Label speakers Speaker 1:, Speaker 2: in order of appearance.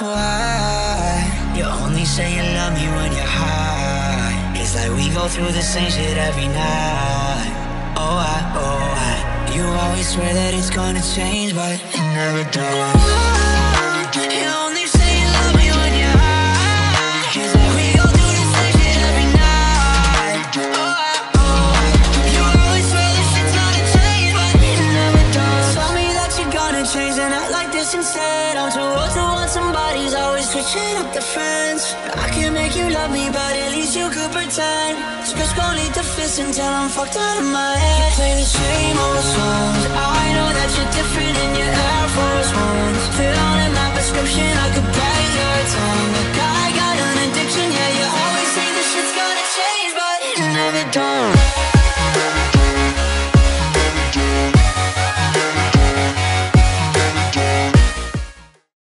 Speaker 1: why You only say you love me when you're high. It's like we go through the same shit every night. Oh, I, oh, I. You always swear that it's gonna change But it never does. You only say you love me when you're high. Like we go through the same shit every night. Oh, I, oh, I. You always swear that shit's gonna change But it never does. Tell me that you're gonna change And act like this instead. I'm too old Switching up the friends I can't make you love me But at least you could pretend. Just Switch only the fist Until I'm fucked out of my head. You play the same old songs. Oh, I know that you're different In your Air Force Ones. Filling my prescription I could bite your tongue. Like I got an addiction Yeah, you always say this shit's gonna change But it never does